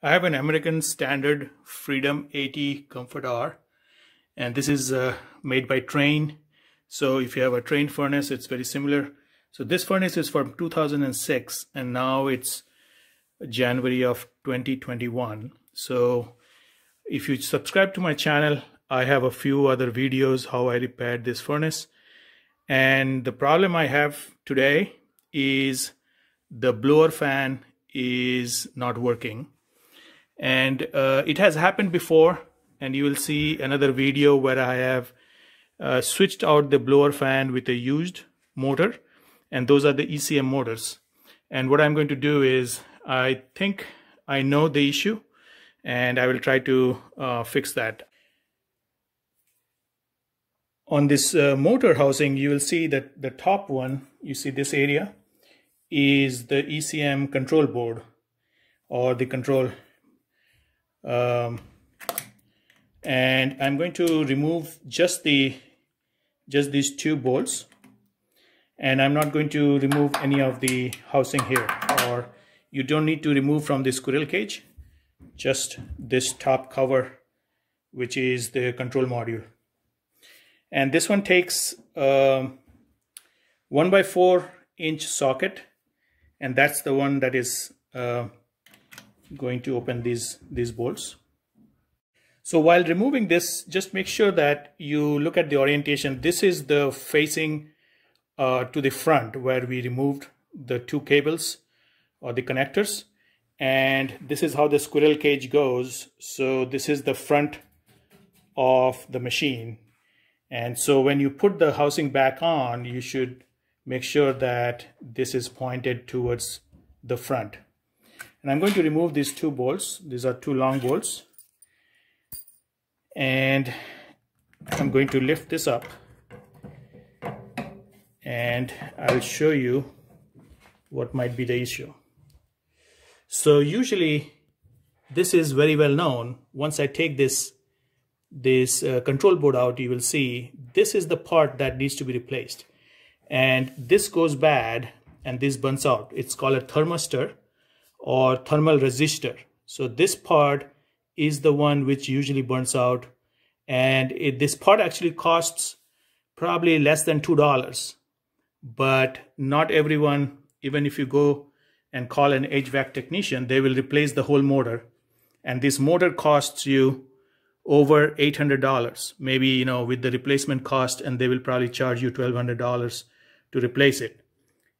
I have an American Standard Freedom 80 Comfort R and this is uh, made by Trane. So if you have a Trane furnace, it's very similar. So this furnace is from 2006 and now it's January of 2021. So if you subscribe to my channel, I have a few other videos how I repaired this furnace. And the problem I have today is the blower fan is not working and uh, it has happened before and you will see another video where I have uh, switched out the blower fan with a used motor and those are the ECM motors and what I'm going to do is I think I know the issue and I will try to uh, fix that. On this uh, motor housing you will see that the top one you see this area is the ECM control board or the control um, and I'm going to remove just the just these two bolts. And I'm not going to remove any of the housing here. Or you don't need to remove from the squirrel cage just this top cover which is the control module. And this one takes um, one by four inch socket. And that's the one that is uh, going to open these these bolts. So while removing this just make sure that you look at the orientation. This is the facing uh, to the front where we removed the two cables or the connectors. And this is how the squirrel cage goes. So this is the front of the machine. And so when you put the housing back on you should make sure that this is pointed towards the front and I'm going to remove these two bolts. These are two long bolts. And I'm going to lift this up. And I'll show you what might be the issue. So usually this is very well known. Once I take this this uh, control board out you will see this is the part that needs to be replaced. And this goes bad and this burns out. It's called a thermistor or thermal resistor. So this part is the one which usually burns out and it, this part actually costs probably less than $2. But not everyone, even if you go and call an HVAC technician, they will replace the whole motor. And this motor costs you over $800, maybe, you know, with the replacement cost, and they will probably charge you $1,200 to replace it.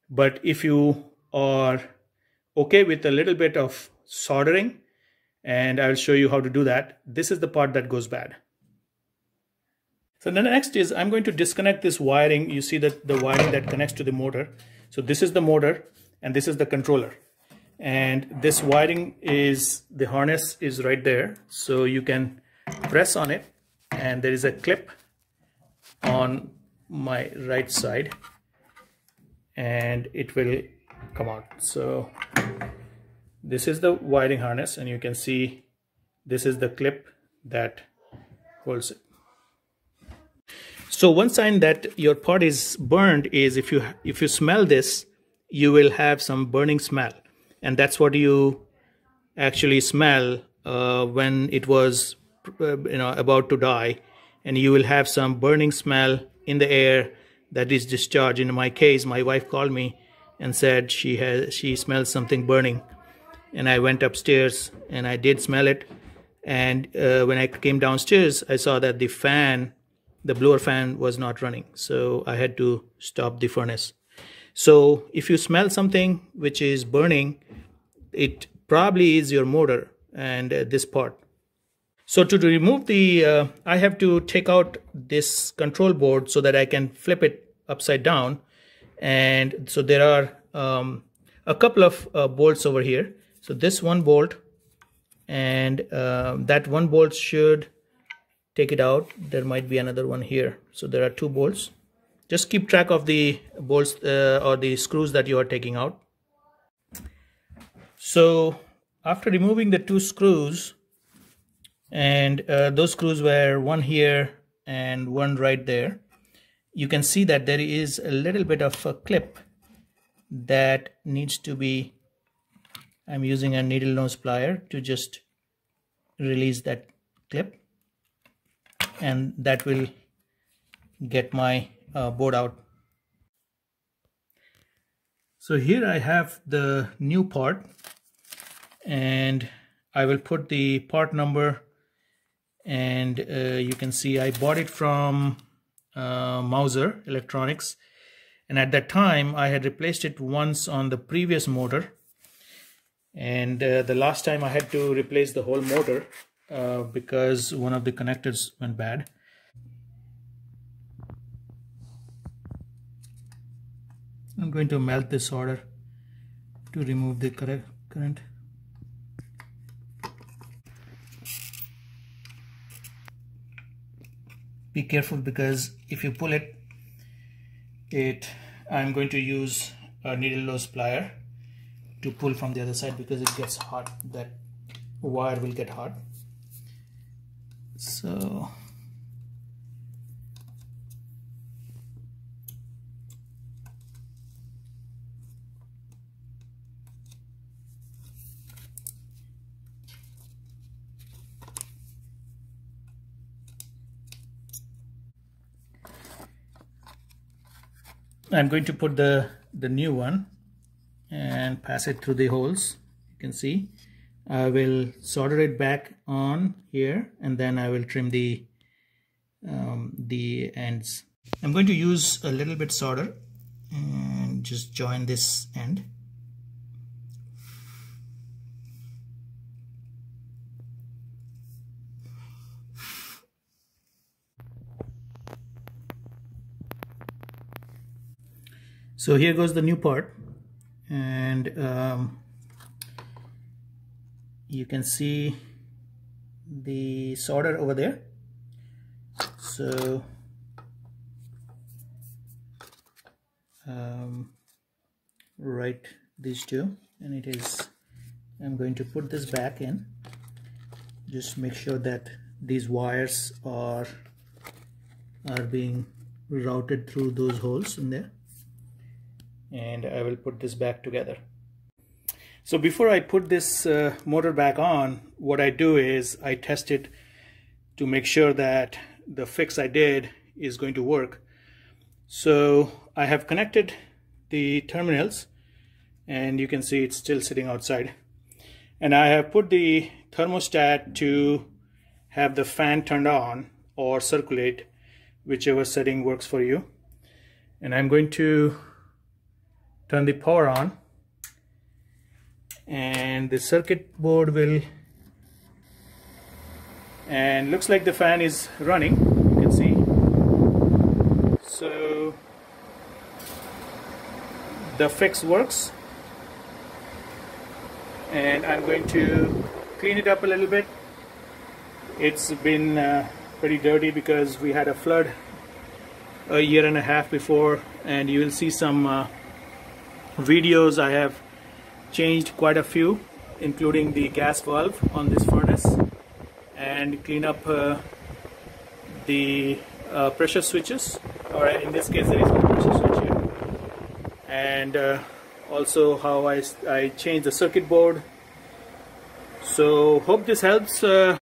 But if you are okay with a little bit of soldering and I'll show you how to do that. This is the part that goes bad. So the next is I'm going to disconnect this wiring. You see that the wiring that connects to the motor. So this is the motor and this is the controller. And this wiring is, the harness is right there. So you can press on it and there is a clip on my right side and it will come out. So this is the wiring harness and you can see this is the clip that holds it. So one sign that your pot is burned is if you if you smell this you will have some burning smell. And that's what you actually smell uh, when it was uh, you know about to die. And you will have some burning smell in the air that is discharged. In my case my wife called me and said she has she smells something burning and I went upstairs and I did smell it. And uh, when I came downstairs, I saw that the fan, the blower fan, was not running. So I had to stop the furnace. So if you smell something which is burning, it probably is your motor and uh, this part. So to, remove the, uh, I have to take out this control board so that I can flip it upside down. And so there are um, a couple of uh, bolts over here. So this one bolt and uh, that one bolt should take it out. There might be another one here. So there are two bolts. Just keep track of the bolts uh, or the screws that you are taking out. So after removing the two screws and uh, those screws were one here and one right there you can see that there is a little bit of a clip that needs to be I'm using a needle nose plier to just release that clip. And that will get my uh, board out. So here I have the new part. And I will put the part number. And uh, you can see I bought it from uh, Mouser Electronics and at that time I had replaced it once on the previous motor. And uh, the last time I had to replace the whole motor uh, because one of the connectors went bad. I'm going to melt this solder to remove the current. Be careful because if you pull it it I'm going to use a needle nose plier to pull from the other side because it gets hot. That wire will get hot. So I'm going to put the the new one and pass it through the holes you can see. I will solder it back on here and then I will trim the um, the ends. I'm going to use a little bit solder and just join this end so here goes the new part. And um, you can see the solder over there. So um, right these two. And it is I'm going to put this back in. Just make sure that these wires are are being routed through those holes in there and I will put this back together. So before I put this uh, motor back on, what I do is I test it to make sure that the fix I did is going to work. So I have connected the terminals and you can see it's still sitting outside. And I have put the thermostat to have the fan turned on or circulate, whichever setting works for you. And I'm going to turn the power on. And the circuit board will and looks like the fan is running you can see. So the fix works. And I'm going to clean it up a little bit. It's been uh, pretty dirty because we had a flood a year and a half before and you will see some uh, videos I have changed quite a few including the gas valve on this furnace and clean up uh, the uh, pressure switches or in this case there is no pressure switch here. And uh, also how I, I change the circuit board. So hope this helps uh,